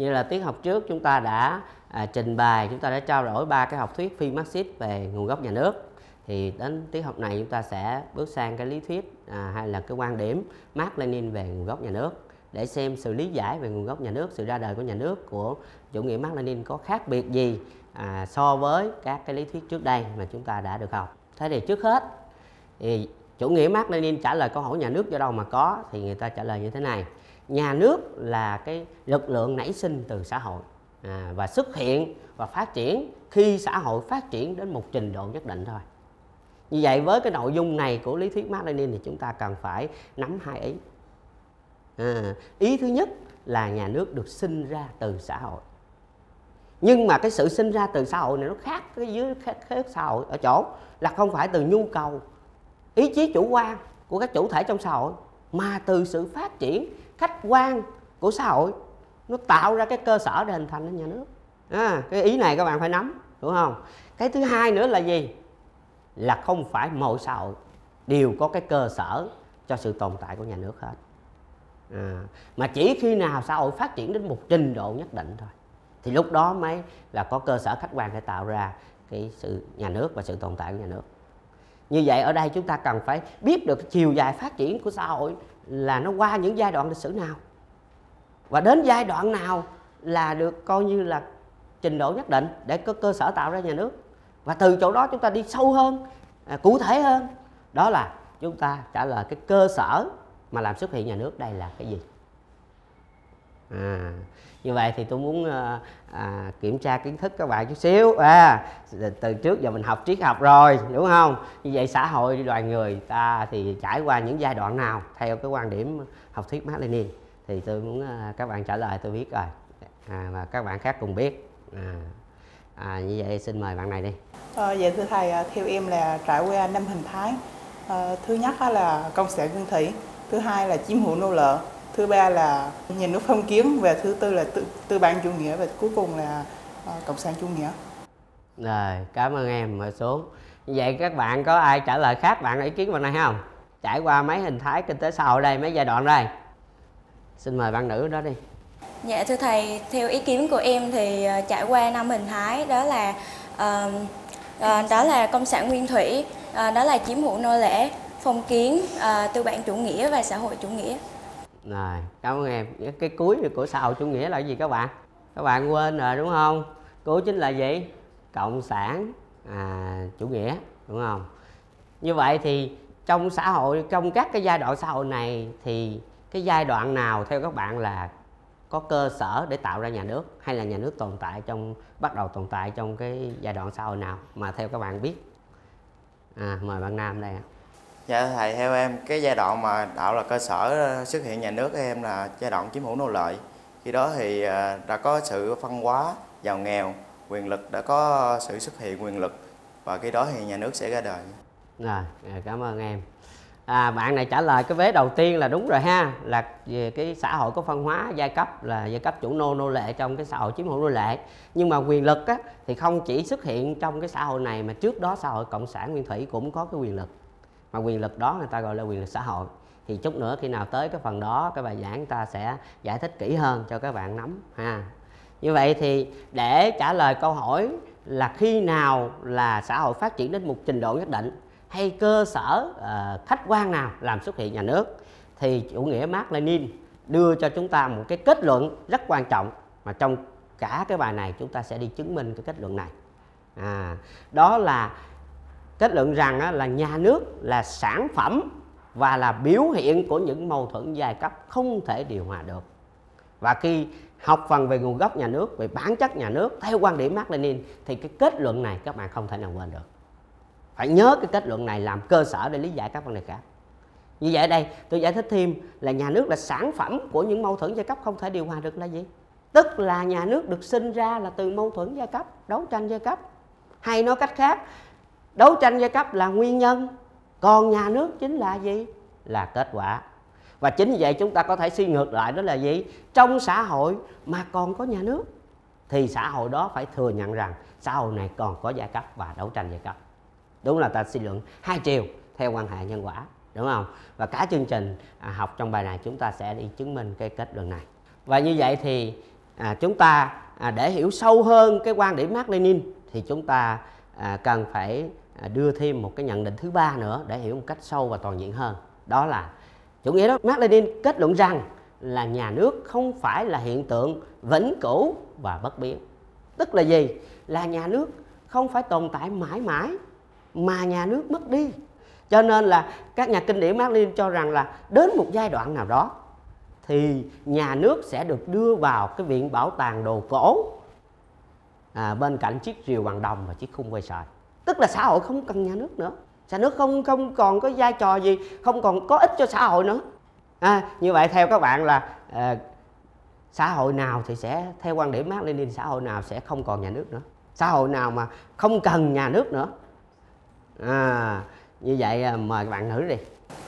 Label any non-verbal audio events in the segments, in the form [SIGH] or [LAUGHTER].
như là tiết học trước chúng ta đã à, trình bày chúng ta đã trao đổi ba cái học thuyết phi Marxist về nguồn gốc nhà nước. Thì đến tiết học này chúng ta sẽ bước sang cái lý thuyết à, hay là cái quan điểm Marx Lenin về nguồn gốc nhà nước. Để xem sự lý giải về nguồn gốc nhà nước sự ra đời của nhà nước của chủ nghĩa Marx Lenin có khác biệt gì à, so với các cái lý thuyết trước đây mà chúng ta đã được học. Thế thì trước hết thì chủ nghĩa Marx Lenin trả lời câu hỏi nhà nước do đâu mà có thì người ta trả lời như thế này. Nhà nước là cái lực lượng nảy sinh từ xã hội à, và xuất hiện và phát triển khi xã hội phát triển đến một trình độ nhất định thôi. Như vậy với cái nội dung này của lý thuyết Marx Lenin thì chúng ta cần phải nắm hai ý. À, ý thứ nhất là nhà nước được sinh ra từ xã hội. Nhưng mà cái sự sinh ra từ xã hội này nó khác cái dưới khác, khác xã hội ở chỗ là không phải từ nhu cầu ý chí chủ quan của các chủ thể trong xã hội mà từ sự phát triển khách quan của xã hội nó tạo ra cái cơ sở để hình thành nhà nước. À, cái ý này các bạn phải nắm đúng không? Cái thứ hai nữa là gì? Là không phải mọi xã hội đều có cái cơ sở cho sự tồn tại của nhà nước hết. À, mà chỉ khi nào xã hội phát triển đến một trình độ nhất định thôi thì lúc đó mới là có cơ sở khách quan để tạo ra cái sự nhà nước và sự tồn tại của nhà nước. Như vậy ở đây chúng ta cần phải biết được chiều dài phát triển của xã hội là nó qua những giai đoạn lịch sử nào và đến giai đoạn nào là được coi như là trình độ nhất định để có cơ sở tạo ra nhà nước. Và từ chỗ đó chúng ta đi sâu hơn à, cụ thể hơn. Đó là chúng ta trả lời cái cơ sở mà làm xuất hiện nhà nước đây là cái gì. À, như vậy thì tôi muốn à, à, kiểm tra kiến thức các bạn chút xíu. À, từ trước giờ mình học triết học rồi đúng không? Như vậy xã hội loài người ta thì trải qua những giai đoạn nào theo cái quan điểm học thuyết Mác Lênin thì tôi muốn à, các bạn trả lời tôi biết rồi. À, và các bạn khác cùng biết. À, à, như vậy xin mời bạn này đi. Ờ, dạ thưa thầy, à, theo em là trải qua năm hình thái. Ờ, thứ nhất là công sản nguyên thủy, thứ hai là chiếm hữu nô lệ, thứ ba là nhà nước phong kiến và thứ tư là tư, tư bản chủ nghĩa và cuối cùng là ờ, cộng sản chủ nghĩa. rồi cảm ơn em mời xuống. Như vậy các bạn có ai trả lời khác bạn ý kiến bạn này không? Trải qua mấy hình thái kinh tế xã hội đây mấy giai đoạn đây xin mời bạn nữ đó đi Dạ thưa thầy, theo ý kiến của em thì ờ, trải qua năm hình thái đó là ờ, ờ, đó là công sản nguyên thủy, ờ, đó là chiếm hữu nô lệ, phong kiến, ờ, tư bản chủ nghĩa và xã hội chủ nghĩa. Rồi, cảm ơn em. Cái cuối của xã hội chủ nghĩa là gì các bạn? Các bạn quên rồi đúng không? Cuối chính là gì? Cộng sản à, chủ nghĩa, đúng không? Như vậy thì trong xã hội, trong các cái giai đoạn xã hội này thì cái giai đoạn nào theo các bạn là có cơ sở để tạo ra nhà nước hay là nhà nước tồn tại trong bắt đầu tồn tại trong cái giai đoạn xã hội nào mà theo các bạn biết? À, mời bạn Nam đây ạ. Dạ thầy, theo em cái giai đoạn mà tạo là cơ sở ờ, xuất hiện nhà nước em là giai đoạn chiếm hữu nô lệ. Khi đó thì ờ, đã có sự phân hóa giàu nghèo, quyền lực đã có sự xuất hiện quyền lực và khi đó thì nhà nước sẽ ra đời. Rồi, à, cảm ơn em. À, bạn này trả lời cái vế đầu tiên là đúng rồi ha, là về cái xã hội có phân hóa giai cấp là giai cấp chủ nô nô lệ trong cái xã hội chiếm hữu nô lệ. Nhưng mà quyền lực á, thì không chỉ xuất hiện trong cái xã hội này mà trước đó xã hội cộng sản nguyên thủy cũng có cái quyền lực. Mà quyền lực đó người ta gọi là quyền lực xã hội. Thì chút nữa khi nào tới cái phần đó cái bài giảng ta sẽ giải thích kỹ hơn cho các bạn nắm ha. Như vậy thì để trả lời câu hỏi là khi nào là xã hội phát triển đến một trình độ nhất định hay cơ sở uh, khách quan nào làm xuất hiện nhà nước thì chủ nghĩa Mark Lenin đưa cho chúng ta một cái kết luận rất quan trọng mà trong cả cái bài này chúng ta sẽ đi chứng minh cái kết luận này. À, đó là kết luận rằng á, là nhà nước là sản phẩm và là biểu hiện của những mâu thuẫn giai cấp không thể điều hòa được. Và khi học phần về nguồn gốc nhà nước về bản chất nhà nước theo quan điểm Mark Lenin thì cái kết luận này các bạn không thể nào quên được phải nhớ cái kết luận này làm cơ sở để lý giải các vấn đề khác. Như vậy ở đây, tôi giải thích thêm là nhà nước là sản phẩm của những mâu thuẫn giai cấp không thể điều hòa được là gì? Tức là nhà nước được sinh ra là từ mâu thuẫn giai cấp, đấu tranh giai cấp. Hay nói cách khác, đấu tranh giai cấp là nguyên nhân, còn nhà nước chính là gì? Là kết quả. Và chính vì vậy chúng ta có thể suy ngược lại đó là gì? Trong xã hội mà còn có nhà nước, thì xã hội đó phải thừa nhận rằng xã hội này còn có giai cấp và đấu tranh giai cấp đúng là ta suy luận hai chiều theo quan hệ nhân quả đúng không? Và cả chương trình à, học trong bài này chúng ta sẽ đi chứng minh cái kết luận này. Và như vậy thì à, chúng ta à, để hiểu sâu hơn cái quan điểm Mark Lenin thì chúng ta à, cần phải à, đưa thêm một cái nhận định thứ ba nữa để hiểu một cách sâu và toàn diện hơn. Đó là chủ nghĩa đó Mark Lenin kết luận rằng là nhà nước không phải là hiện tượng vĩnh cửu và bất biến. Tức là gì? Là nhà nước không phải tồn tại mãi mãi mà nhà nước mất đi. Cho nên là các nhà kinh điển Mark cho rằng là đến một giai đoạn nào đó thì nhà nước sẽ được đưa vào cái viện bảo tàng đồ cổ à, bên cạnh chiếc rìu bằng đồng và chiếc khung quay sợi tức là xã hội không cần nhà nước nữa. Nhà nước không không còn có vai trò gì không còn có ích cho xã hội nữa. À, như vậy theo các bạn là à, xã hội nào thì sẽ theo quan điểm Mark Lenin xã hội nào sẽ không còn nhà nước nữa? Xã hội nào mà không cần nhà nước nữa? À, như vậy à, mời các bạn nữ đi.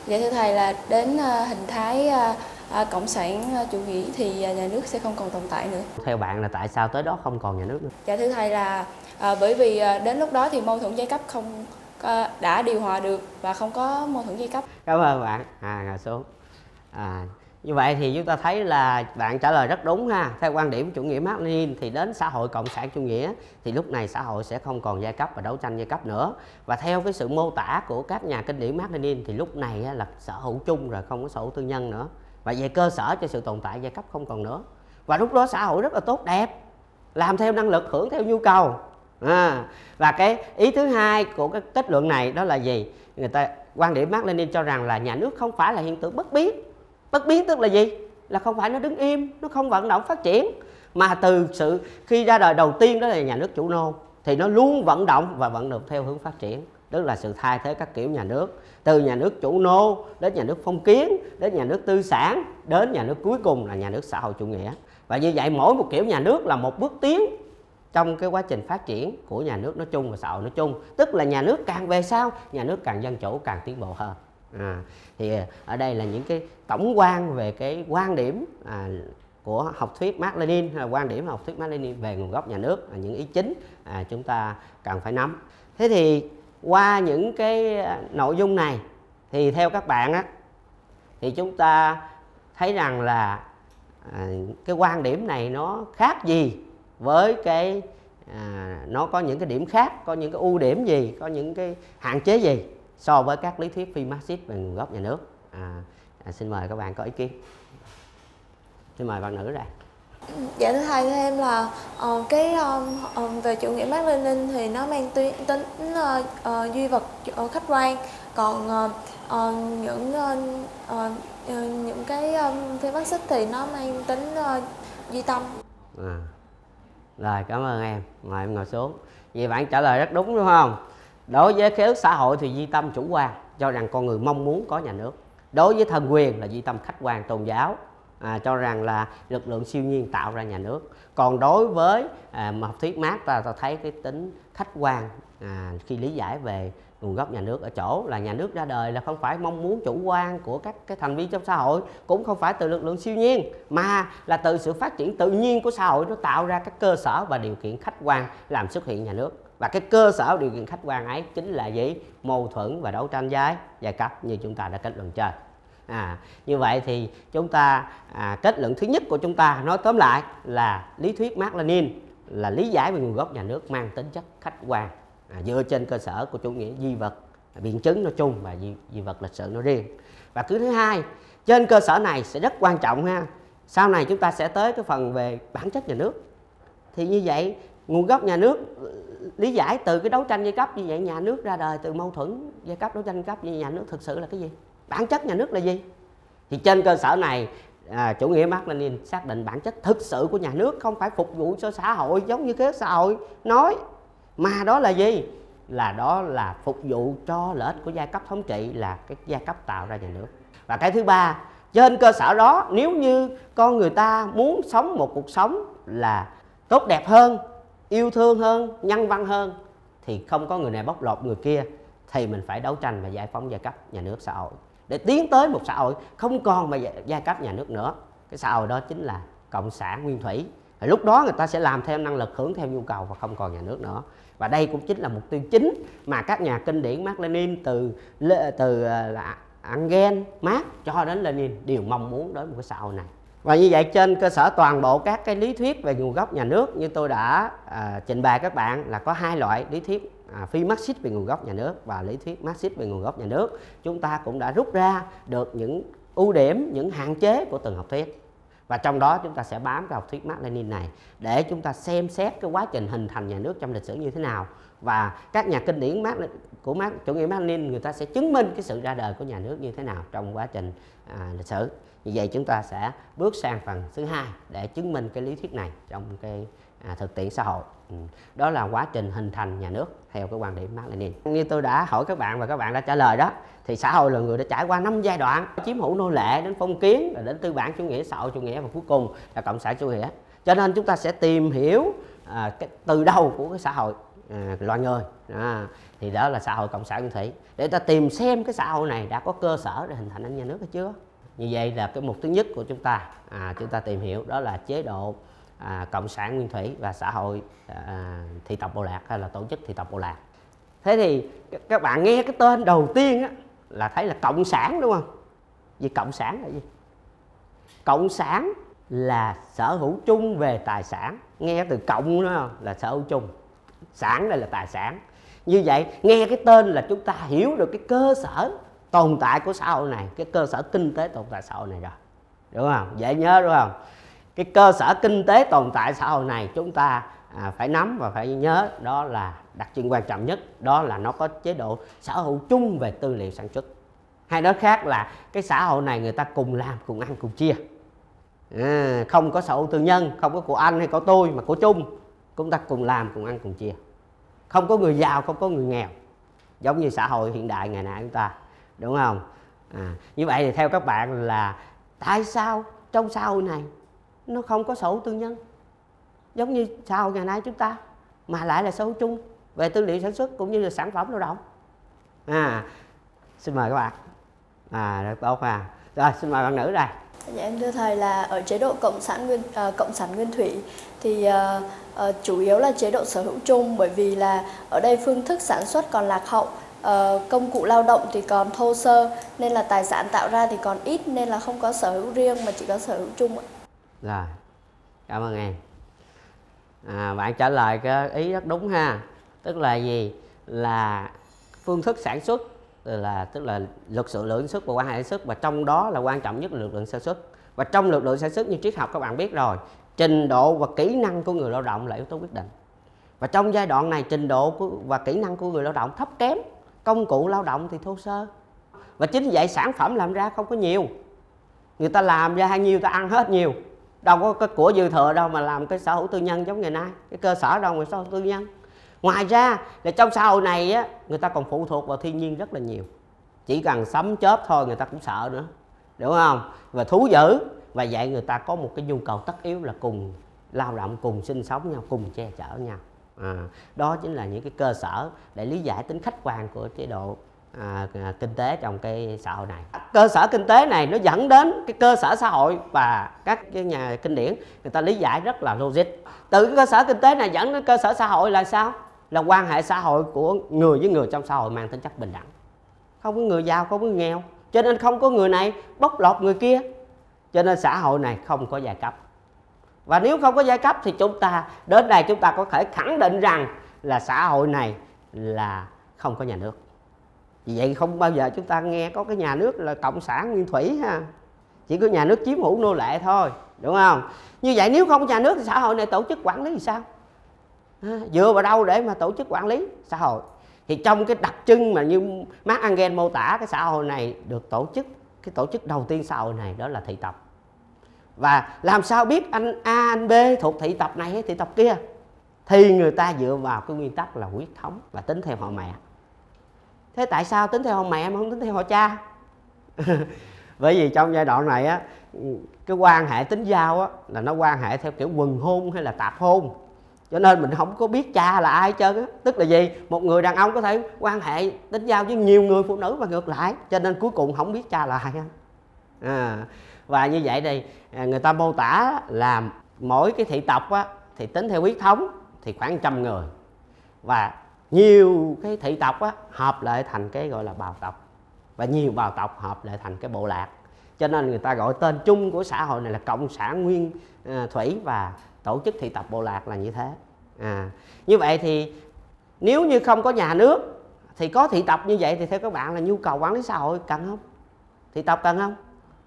Dạ thưa thầy là đến uh, hình thái uh, cộng sản chủ nghĩa thì nhà nước sẽ không còn tồn tại nữa. Theo bạn là tại sao tới đó không còn nhà nước nữa? Dạ thưa thầy là uh, bởi vì đến lúc đó thì mâu thuẫn giai cấp không đã điều hòa được và không có mâu thuẫn giai cấp. Cảm ơn bạn. À ngồi xuống. À, như vậy thì chúng ta thấy là bạn trả lời rất đúng ha. Theo quan điểm chủ nghĩa mác Lenin thì đến xã hội cộng sản chủ nghĩa thì lúc này xã hội sẽ không còn giai cấp và đấu tranh giai cấp nữa. Và theo cái sự mô tả của các nhà kinh điển mác Lenin thì lúc này là sở hữu chung rồi không có sở hữu tư nhân nữa. Và về cơ sở cho sự tồn tại giai cấp không còn nữa. Và lúc đó xã hội rất là tốt đẹp làm theo năng lực hưởng theo nhu cầu. À, và cái ý thứ hai của cái kết luận này đó là gì? Người ta quan điểm Mark Lenin cho rằng là nhà nước không phải là hiện tượng bất biến bất biến tức là gì là không phải nó đứng im nó không vận động phát triển mà từ sự khi ra đời đầu tiên đó là nhà nước chủ nô thì nó luôn vận động và vận động theo hướng phát triển tức là sự thay thế các kiểu nhà nước từ nhà nước chủ nô đến nhà nước phong kiến đến nhà nước tư sản đến nhà nước cuối cùng là nhà nước xã hội chủ nghĩa và như vậy mỗi một kiểu nhà nước là một bước tiến trong cái quá trình phát triển của nhà nước nói chung và xã hội nói chung tức là nhà nước càng về sau nhà nước càng dân chủ càng tiến bộ hơn à, thì à, ở đây là những cái tổng quan về cái quan điểm à, của học thuyết Mark Lenin là quan điểm học thuyết Mark Lenin về nguồn gốc nhà nước là những ý chính à, chúng ta cần phải nắm. Thế thì qua những cái à, nội dung này thì theo các bạn á thì chúng ta thấy rằng là à, cái quan điểm này nó khác gì với cái à, nó có những cái điểm khác có những cái ưu điểm gì có những cái hạn chế gì? So với các lý thuyết phi Marxist về nguồn gốc nhà nước. À, à, xin mời các bạn có ý kiến. Xin mời bạn nữ ra. Dạ thưa thầy thêm là uh, cái um, về chủ nghĩa Mác Lênin thì nó mang tính, tính uh, uh, duy vật uh, khách quan. Còn uh, uh, những uh, uh, những cái um, phi Marxist thì nó mang tính uh, duy tâm. À. rồi cảm ơn em. Mời em ngồi xuống. Vậy bạn trả lời rất đúng đúng không đối với khế ước xã hội thì di tâm chủ quan cho rằng con người mong muốn có nhà nước. Đối với thần quyền là di tâm khách quan tôn giáo à, cho rằng là lực lượng siêu nhiên tạo ra nhà nước. Còn đối với à, học thuyết mát ta, ta thấy cái tính khách quan à, khi lý giải về nguồn gốc nhà nước ở chỗ là nhà nước ra đời là không phải mong muốn chủ quan của các cái thành viên trong xã hội cũng không phải từ lực lượng siêu nhiên mà là từ sự phát triển tự nhiên của xã hội nó tạo ra các cơ sở và điều kiện khách quan làm xuất hiện nhà nước và cái cơ sở điều kiện khách quan ấy chính là gì? Mâu thuẫn và đấu tranh giai giai cấp như chúng ta đã kết luận trên. À như vậy thì chúng ta à, kết luận thứ nhất của chúng ta nói tóm lại là lý thuyết Mark Lenin là lý giải về nguồn gốc nhà nước mang tính chất khách quan à, dựa trên cơ sở của chủ nghĩa di vật à, biện chứng nói chung và di, di vật lịch sử nói riêng. Và cứ thứ hai trên cơ sở này sẽ rất quan trọng ha. Sau này chúng ta sẽ tới cái phần về bản chất nhà nước. Thì như vậy nguồn gốc nhà nước lý giải từ cái đấu tranh giai cấp như vậy nhà nước ra đời từ mâu thuẫn giai cấp đấu tranh cấp như nhà nước thực sự là cái gì? Bản chất nhà nước là gì? Thì trên cơ sở này à, chủ nghĩa Mark Lenin xác định bản chất thực sự của nhà nước không phải phục vụ cho xã hội giống như cái xã hội nói mà đó là gì? Là đó là phục vụ cho lợi ích của giai cấp thống trị là cái giai cấp tạo ra nhà nước. Và cái thứ ba trên cơ sở đó nếu như con người ta muốn sống một cuộc sống là tốt đẹp hơn yêu thương hơn nhân văn hơn thì không có người này bóc lột người kia thì mình phải đấu tranh và giải phóng giai cấp nhà nước xã hội. Để tiến tới một xã hội không còn mà giai cấp nhà nước nữa. Cái xã hội đó chính là cộng sản nguyên thủy. Và lúc đó người ta sẽ làm theo năng lực hưởng theo nhu cầu và không còn nhà nước nữa. Và đây cũng chính là mục tiêu chính mà các nhà kinh điển Mark Lenin từ từ à, là Engel, Marx cho đến Lenin đều mong muốn đến một cái xã hội này và như vậy trên cơ sở toàn bộ các cái lý thuyết về nguồn gốc nhà nước như tôi đã à, trình bày các bạn là có hai loại lý thuyết à, phi Marxist về nguồn gốc nhà nước và lý thuyết Marxist về nguồn gốc nhà nước. Chúng ta cũng đã rút ra được những ưu điểm những hạn chế của từng học thuyết. Và trong đó chúng ta sẽ bám vào học thuyết Marx Lenin này để chúng ta xem xét cái quá trình hình thành nhà nước trong lịch sử như thế nào. Và các nhà kinh điển Marx của Marx chủ nghĩa Marx Lenin người ta sẽ chứng minh cái sự ra đời của nhà nước như thế nào trong quá trình à, lịch sử như vậy chúng ta sẽ bước sang phần thứ hai để chứng minh cái lý thuyết này trong cái à, thực tiễn xã hội. Ừ, đó là quá trình hình thành nhà nước theo cái quan điểm Mark Lenin. Như tôi đã hỏi các bạn và các bạn đã trả lời đó thì xã hội là người đã trải qua năm giai đoạn chiếm hữu nô lệ đến phong kiến rồi đến tư bản chủ nghĩa xã hội chủ nghĩa và cuối cùng là cộng sản chủ nghĩa. Cho nên chúng ta sẽ tìm hiểu à, cái từ đầu của cái xã hội à, loài người. À, thì đó là xã hội cộng sản nguyên thủy để ta tìm xem cái xã hội này đã có cơ sở để hình thành nhà nước hay chưa? Như vậy là cái mục thứ nhất của chúng ta à, chúng ta tìm hiểu đó là chế độ à, cộng sản nguyên thủy và xã hội à, thị tộc bộ lạc hay là tổ chức thị tộc bộ lạc. Thế thì các bạn nghe cái tên đầu tiên á, là thấy là cộng sản đúng không? Vì cộng sản là gì? Cộng sản là sở hữu chung về tài sản. Nghe từ cộng đó là sở hữu chung. Sản đây là tài sản. Như vậy nghe cái tên là chúng ta hiểu được cái cơ sở tồn tại của xã hội này cái cơ sở kinh tế tồn tại xã hội này rồi. Đúng không? Dễ nhớ đúng không? Cái cơ sở kinh tế tồn tại xã hội này chúng ta à, phải nắm và phải nhớ đó là đặc trưng quan trọng nhất đó là nó có chế độ sở hữu chung về tư liệu sản xuất. Hay nói khác là cái xã hội này người ta cùng làm cùng ăn cùng chia. À, không có sở hữu tư nhân không có của anh hay của tôi mà của chung chúng ta cùng làm cùng ăn cùng chia. Không có người giàu không có người nghèo. Giống như xã hội hiện đại ngày nay chúng ta đúng không? À, như vậy thì theo các bạn là tại sao trong xã hội này nó không có sở hữu tư nhân? Giống như xã hội ngày nay chúng ta mà lại là sở hữu chung về tư liệu sản xuất cũng như là sản phẩm lao động. À xin mời các bạn. À rất tốt à rồi xin mời bạn nữ đây. Dạ em thưa thầy là ở chế độ cộng sản nguyên uh, cộng sản nguyên thủy thì uh, uh, chủ yếu là chế độ sở hữu chung bởi vì là ở đây phương thức sản xuất còn lạc hậu uh, công cụ lao động thì còn thô sơ nên là tài sản tạo ra thì còn ít nên là không có sở hữu riêng mà chỉ có sở hữu chung ạ. Rồi cảm ơn em. À, bạn trả lời cái ý rất đúng ha. Tức là gì? Là phương thức sản xuất là tức là luật sự lượng sản xuất và quan hệ sản xuất và trong đó là quan trọng nhất là lực lượng sản xuất. Và trong lực lượng sản xuất như triết học các bạn biết rồi trình độ và kỹ năng của người lao động là yếu tố quyết định. Và trong giai đoạn này trình độ và kỹ năng của người lao động thấp kém công cụ lao động thì thô sơ. Và chính vậy sản phẩm làm ra không có nhiều. Người ta làm ra hay nhiêu ta ăn hết nhiều. Đâu có cái của dư thừa đâu mà làm cái sở hữu tư nhân giống ngày nay. Cái cơ sở đâu mà sở hữu tư nhân. Ngoài ra là trong xã hội này á, người ta còn phụ thuộc vào thiên nhiên rất là nhiều. Chỉ cần sấm chớp thôi người ta cũng sợ nữa. Đúng không? Và thú dữ. Và vậy người ta có một cái nhu cầu tất yếu là cùng lao động, cùng sinh sống nhau, cùng che chở nhau à, đó chính là những cái cơ sở để lý giải tính khách quan của chế độ à, à, kinh tế trong cái xã hội này. Cơ sở kinh tế này nó dẫn đến cái cơ sở xã hội và các cái nhà kinh điển người ta lý giải rất là logic. Từ cái cơ sở kinh tế này dẫn đến cơ sở xã hội là sao? Là quan hệ xã hội của người với người trong xã hội mang tính chất bình đẳng. Không có người giàu không có người nghèo. Cho nên không có người này bóc lột người kia. Cho nên xã hội này không có giai cấp và nếu không có giai cấp thì chúng ta, đến đây chúng ta có thể khẳng định rằng là xã hội này là không có nhà nước. Vì vậy không bao giờ chúng ta nghe có cái nhà nước là cộng sản nguyên thủy ha. Chỉ có nhà nước chiếm hữu nô lệ thôi, đúng không? Như vậy nếu không có nhà nước thì xã hội này tổ chức quản lý thì sao? Dựa vào đâu để mà tổ chức quản lý xã hội? Thì trong cái đặc trưng mà như Mark Engel mô tả cái xã hội này được tổ chức, cái tổ chức đầu tiên xã hội này đó là thị tộc và làm sao biết anh A, anh B thuộc thị tộc này hay thị tộc kia? Thì người ta dựa vào cái nguyên tắc là huyết thống và tính theo họ mẹ. Thế tại sao tính theo họ mẹ mà không tính theo họ cha? [LAUGHS] Bởi vì trong giai đoạn này á, cái quan hệ tính giao á, là nó quan hệ theo kiểu quần hôn hay là tạp hôn. Cho nên mình không có biết cha là ai chứ tức là gì? Một người đàn ông có thể quan hệ tính giao với nhiều người phụ nữ và ngược lại, cho nên cuối cùng không biết cha là ai à, và như vậy đây à, người ta mô tả là mỗi cái thị tộc á, thì tính theo huyết thống thì khoảng trăm người. Và nhiều cái thị tộc á, hợp lại thành cái gọi là bào tộc. Và nhiều bào tộc hợp lại thành cái bộ lạc. Cho nên người ta gọi tên chung của xã hội này là cộng sản nguyên à, thủy và tổ chức thị tộc bộ lạc là như thế. À, như vậy thì nếu như không có nhà nước thì có thị tộc như vậy thì theo các bạn là nhu cầu quản lý xã hội cần không? Thị tộc cần không?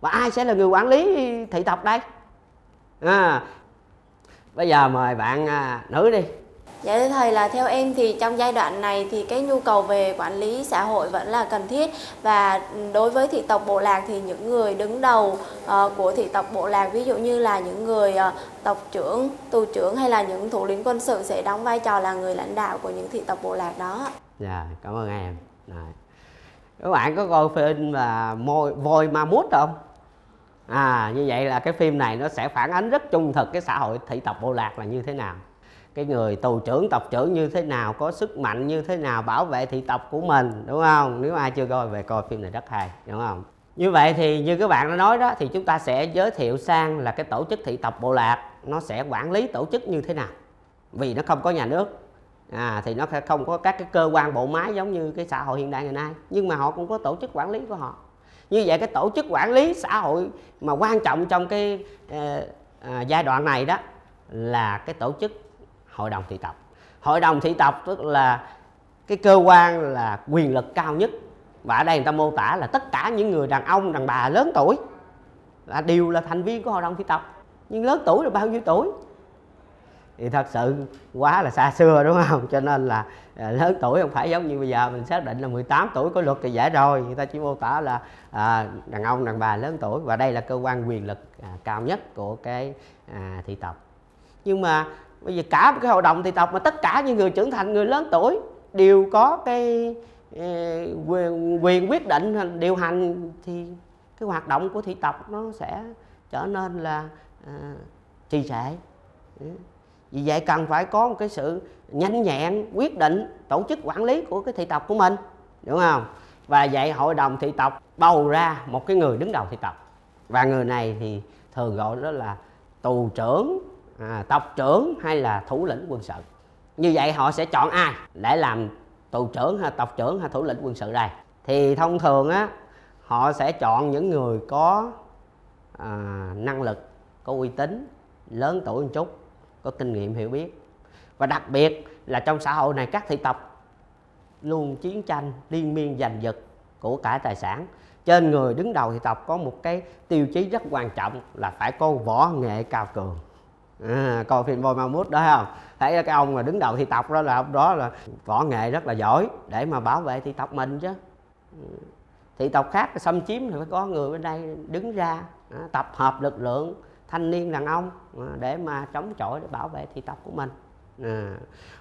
Và ai sẽ là người quản lý thị tộc đây à, bây giờ mời bạn à, nữ đi Dạ thưa thầy là theo em thì trong giai đoạn này thì cái nhu cầu về quản lý xã hội vẫn là cần thiết và đối với thị tộc bộ lạc thì những người đứng đầu uh, của thị tộc bộ lạc ví dụ như là những người uh, tộc trưởng, tù trưởng hay là những thủ lĩnh quân sự sẽ đóng vai trò là người lãnh đạo của những thị tộc bộ lạc đó. Dạ, cảm ơn em. Rồi. Các bạn có coi phim là môi voi ma mút không? À, như vậy là cái phim này nó sẽ phản ánh rất trung thực cái xã hội thị tộc bộ lạc là như thế nào. Cái người tù trưởng tộc trưởng như thế nào có sức mạnh như thế nào bảo vệ thị tộc của mình đúng không? Nếu ai chưa coi về coi phim này rất hay đúng không? Như vậy thì như các bạn đã nói đó thì chúng ta sẽ giới thiệu sang là cái tổ chức thị tộc bộ lạc nó sẽ quản lý tổ chức như thế nào. Vì nó không có nhà nước à, thì nó không có các cái cơ quan bộ máy giống như cái xã hội hiện đại ngày nay. Nhưng mà họ cũng có tổ chức quản lý của họ như vậy cái tổ chức quản lý xã hội mà quan trọng trong cái à, à, giai đoạn này đó là cái tổ chức hội đồng thị tộc hội đồng thị tộc tức là cái cơ quan là quyền lực cao nhất và ở đây người ta mô tả là tất cả những người đàn ông đàn bà lớn tuổi là đều là thành viên của hội đồng thị tộc nhưng lớn tuổi là bao nhiêu tuổi? Thì thật sự quá là xa xưa [LAUGHS] đúng không? Cho nên là à, lớn tuổi không phải giống như bây giờ mình xác định là 18 tuổi có luật thì dễ rồi. Người ta chỉ mô tả là à, đàn ông đàn bà lớn tuổi và đây là cơ quan quyền lực à, cao nhất của cái à, thị tộc. Nhưng mà bây giờ cả một cái hội đồng thị tộc mà tất cả những người trưởng thành người lớn tuổi đều có cái à, quyền, quyền quyết định điều hành thì cái hoạt động của thị tộc nó sẽ trở nên là à, trì trệ vì vậy cần phải có một cái sự nhanh nhẹn quyết định tổ chức quản lý của cái thị tộc của mình đúng không? Và vậy hội đồng thị tộc bầu ra một cái người đứng đầu thị tộc. Và người này thì thường gọi đó là tù trưởng à, tộc trưởng hay là thủ lĩnh quân sự. Như vậy họ sẽ chọn ai để làm tù trưởng hay tộc trưởng hay thủ lĩnh quân sự đây? Thì thông thường á họ sẽ chọn những người có à, năng lực có uy tín lớn tuổi một chút có kinh nghiệm hiểu biết. Và đặc biệt là trong xã hội này các thị tộc luôn chiến tranh liên miên giành giật của cả tài sản. Trên người đứng đầu thị tộc có một cái tiêu chí rất quan trọng là phải có võ nghệ cao cường. À, coi phim voi ma mút đó không? Thấy cái ông mà đứng đầu thị tộc đó là ông đó là võ nghệ rất là giỏi để mà bảo vệ thị tộc mình chứ. Ừ. Thị tộc khác xâm chiếm thì phải có người bên đây đứng ra à, tập hợp lực lượng thanh niên đàn ông à, để mà chống chọi để bảo vệ thị tộc của mình. À,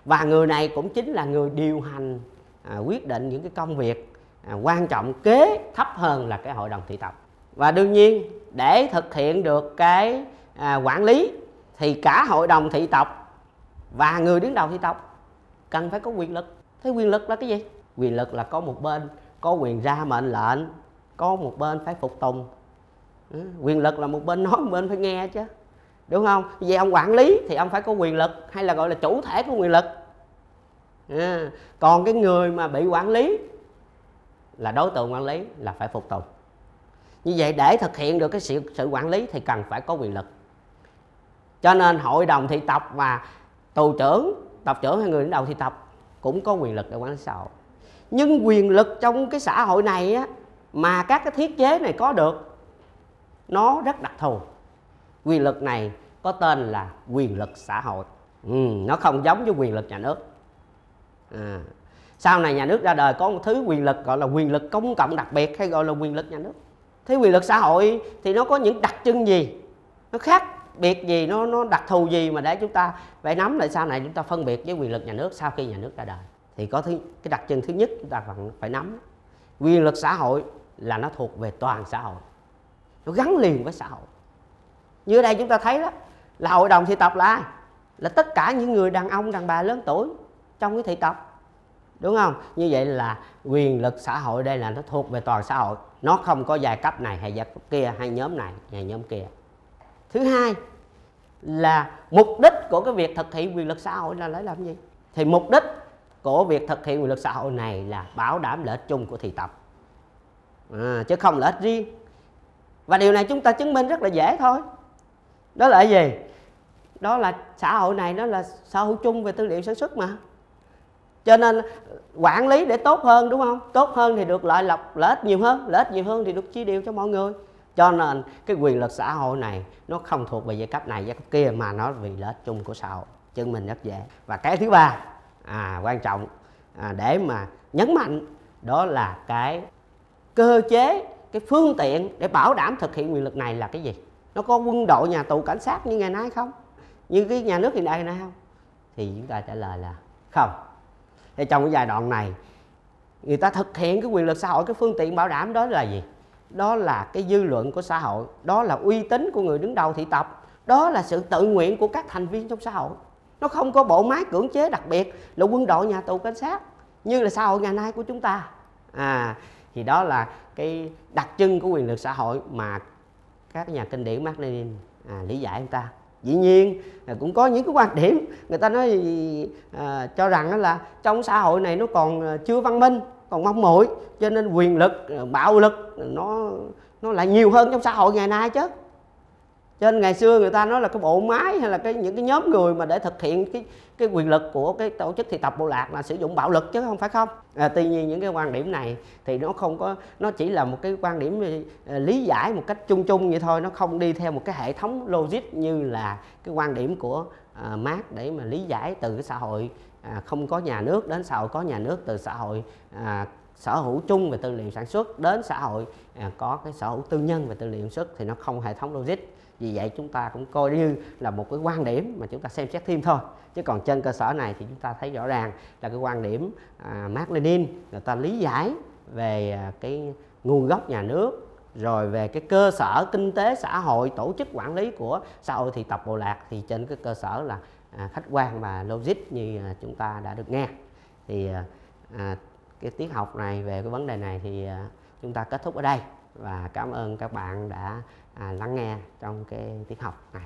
và người này cũng chính là người điều hành à, quyết định những cái công việc à, quan trọng kế thấp hơn là cái hội đồng thị tộc. Và đương nhiên để thực hiện được cái à, quản lý thì cả hội đồng thị tộc và người đứng đầu thị tộc cần phải có quyền lực. Thế quyền lực là cái gì? Quyền lực là có một bên có quyền ra mệnh lệnh có một bên phải phục tùng Ừ, quyền lực là một bên nói một bên phải nghe chứ. Đúng không? Vậy ông quản lý thì ông phải có quyền lực hay là gọi là chủ thể của quyền lực. À, còn cái người mà bị quản lý là đối tượng quản lý là phải phục tùng. Như vậy để thực hiện được cái sự, sự quản lý thì cần phải có quyền lực. Cho nên hội đồng thị tộc và tù trưởng tộc trưởng hay người đứng đầu thị tộc cũng có quyền lực để quản lý xã hội. Nhưng quyền lực trong cái xã hội này á, mà các cái thiết chế này có được nó rất đặc thù. Quyền lực này có tên là quyền lực xã hội. Ừ, nó không giống với quyền lực nhà nước. À. sau này nhà nước ra đời có một thứ quyền lực gọi là quyền lực công cộng đặc biệt hay gọi là quyền lực nhà nước. Thế quyền lực xã hội thì nó có những đặc trưng gì? Nó khác biệt gì? Nó nó đặc thù gì mà để chúng ta phải nắm lại sau này chúng ta phân biệt với quyền lực nhà nước sau khi nhà nước ra đời? Thì có thứ cái đặc trưng thứ nhất chúng ta phải, phải nắm. Quyền lực xã hội là nó thuộc về toàn xã hội nó gắn liền với xã hội. Như ở đây chúng ta thấy đó là hội đồng thị tộc là ai? Là tất cả những người đàn ông đàn bà lớn tuổi trong cái thị tộc đúng không? Như vậy là quyền lực xã hội đây là nó thuộc về toàn xã hội. Nó không có giai cấp này hay giai cấp kia hay nhóm này hay nhóm kia. Thứ hai là mục đích của cái việc thực hiện quyền lực xã hội là lấy làm gì? Thì mục đích của việc thực hiện quyền lực xã hội này là bảo đảm lợi ích chung của thị tộc à, chứ không lợi ích riêng và điều này chúng ta chứng minh rất là dễ thôi. Đó là gì? Đó là xã hội này nó là xã hội chung về tư liệu sản xuất mà. Cho nên quản lý để tốt hơn đúng không? Tốt hơn thì được lợi lộc lợi ích nhiều hơn lợi ích nhiều hơn thì được chia đều cho mọi người. Cho nên cái quyền lực xã hội này nó không thuộc về giai cấp này giai cấp kia mà nó vì lợi ích chung của xã hội. Chứng minh rất dễ. Và cái thứ ba à, quan trọng à, để mà nhấn mạnh đó là cái cơ chế cái phương tiện để bảo đảm thực hiện quyền lực này là cái gì? Nó có quân đội, nhà tù, cảnh sát như ngày nay không? Như cái nhà nước hiện đại này không? Thì chúng ta trả lời là không. Thì trong cái giai đoạn này, người ta thực hiện cái quyền lực xã hội, cái phương tiện bảo đảm đó là gì? Đó là cái dư luận của xã hội, đó là uy tín của người đứng đầu thị tộc đó là sự tự nguyện của các thành viên trong xã hội. Nó không có bộ máy cưỡng chế đặc biệt là quân đội, nhà tù, cảnh sát như là xã hội ngày nay của chúng ta. À thì đó là cái đặc trưng của quyền lực xã hội mà các nhà kinh điển Mark Lenin à, lý giải chúng ta. Dĩ nhiên à, cũng có những cái quan điểm người ta nói à, cho rằng là trong xã hội này nó còn à, chưa văn minh còn mong muội cho nên quyền lực à, bạo lực nó nó lại nhiều hơn trong xã hội ngày nay chứ cho nên ngày xưa người ta nói là cái bộ máy hay là cái những cái nhóm người mà để thực hiện cái cái quyền lực của cái tổ chức thị tập bộ lạc là sử dụng bạo lực chứ không phải không? À, tuy nhiên những cái quan điểm này thì nó không có nó chỉ là một cái quan điểm ờ, lý giải một cách chung chung vậy thôi nó không đi theo một cái hệ thống logic như là cái quan điểm của à, Marx để mà lý giải từ cái xã hội à, không có nhà nước đến xã hội có nhà nước từ xã hội à, sở hữu chung về tư liệu sản xuất đến xã hội à, có cái sở hữu tư nhân về tư liệu sản xuất thì nó không hệ thống logic. Vì vậy chúng ta cũng coi như là một cái quan điểm mà chúng ta xem xét thêm thôi. Chứ còn trên cơ sở này thì chúng ta thấy rõ ràng là cái quan điểm à, Mark Lenin người ta lý giải về à, cái nguồn gốc nhà nước rồi về cái cơ sở kinh tế xã hội tổ chức quản lý của xã hội thị tập bộ lạc thì trên cái cơ sở là à, khách quan và logic như à, chúng ta đã được nghe. Thì à, à cái tiết học này về cái vấn đề này thì à, chúng ta kết thúc ở đây và cảm ơn các bạn đã à, lắng nghe trong cái tiết học này.